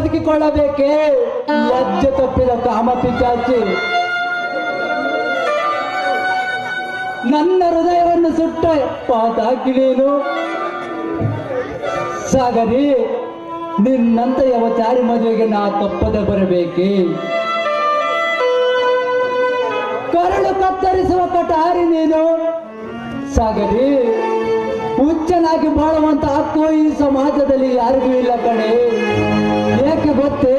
ಬದುಕಿಕೊಳ್ಳಬೇಕೆ? ಲಜ್ಜೆ ತಪ್ಪಿದ ಕಾಮತಿ ಚಾಚಿ ನನ್ನ ಹೃದಯವನ್ನು ಸುಟ್ಟ. ಪಾತಾಕಿ ನೀನು. ಸಾಗರಿ ನಿನ್ನಂತ ಯಾವ ಚಾರಿ ಮದುವೆಗೆ ನಾ ತಪ್ಪದೆ ಬರಬೇಕೆ? ಕರಳು ಕತ್ತರಿಸುವ ಕಟಾರಿ ನೀನು. ಸಾಗರಿ ಹುಚ್ಚನಾಗಿ ಬಾಳುವಂತ ಹಕ್ಕು ಈ ಸಮಾಜದಲ್ಲಿ ಯಾರಿಗೂ ಇಲ್ಲ ಕಣೆ. ಏಕೆ ಗೊತ್ತೇ?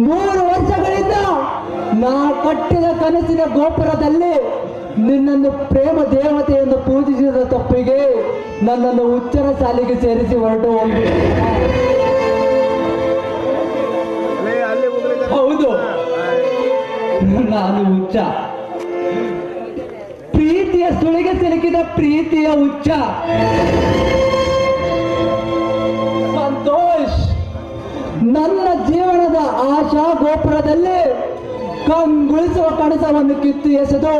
ಮೂರು ವರ್ಷಗಳಿಂದ ನಾ ಕಟ್ಟಿದ ಕನಸಿನ ಗೋಪುರದಲ್ಲಿ ನಿನ್ನನ್ನು ಪ್ರೇಮ ದೇವತೆಯನ್ನು ಪೂಜಿಸಿದ ತಪ್ಪಿಗೆ ನನ್ನನ್ನು ಉಚ್ಚರ ಸಾಲಿಗೆ ಸೇರಿಸಿ ಹೊರಟು ಹೋಗಿ ಹೌದು. ನಾನು ಉಚ್ಚ ಪ್ರೀತಿಯ ಸುಳಿಗೆ ಸಿಲುಕಿದ ಪ್ರೀತಿಯ ಹುಚ್ಚ. ನನ್ನ ಜೀವನದ ಆಶಾ ಗೋಪುರದಲ್ಲಿ ಕಂಗುಳಿಸುವ ಕಣಸವನ್ನು ಕಿತ್ತು ಎಸೆದು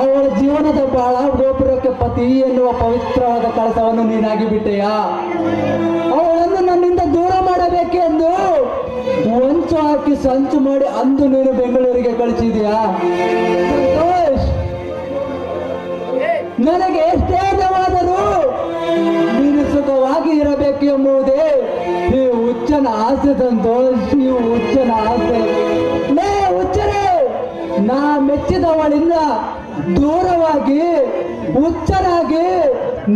ಅವಳ ಜೀವನದ ಬಾಳ ಗೋಪುರಕ್ಕೆ ಪತಿ ಎನ್ನುವ ಪವಿತ್ರವಾದ ಕಳಸವನ್ನು ನೀನಾಗಿ ಬಿಟ್ಟೆಯಾ? ಅವಳನ್ನು ನನ್ನಿಂದ ದೂರ ಮಾಡಬೇಕೆಂದು ಹೊಂಚು ಹಾಕಿ ಸಂಚು ಮಾಡಿ ಅಂದು ನೀನು ಬೆಂಗಳೂರಿಗೆ ಕಳಿಸಿದೆಯಾ? ನನಗೆ ಎಷ್ಟೇ ನೀನು ಸುಖವಾಗಿ ಇರಬೇಕು ಎಂಬುದೇ ಹುಚ್ಚನ ಆಸೆ ಈ ಹುಚ್ಚನ ಆಸೆ. ಲೇ ಹುಚ್ಚರೇ, ನಾ ಮೆಚ್ಚಿದವಳಿಂದ ದೂರವಾಗಿ ಹುಚ್ಚನಾಗಿ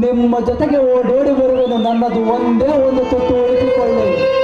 ನಿಮ್ಮ ಜೊತೆಗೆ ಓಡೋಡಿ ಬರುವುದು ನನ್ನದು ಒಂದೇ ಒಂದು ತುತ್ತು ಉಳಿಸಿಕೊಳ್ಳಿ.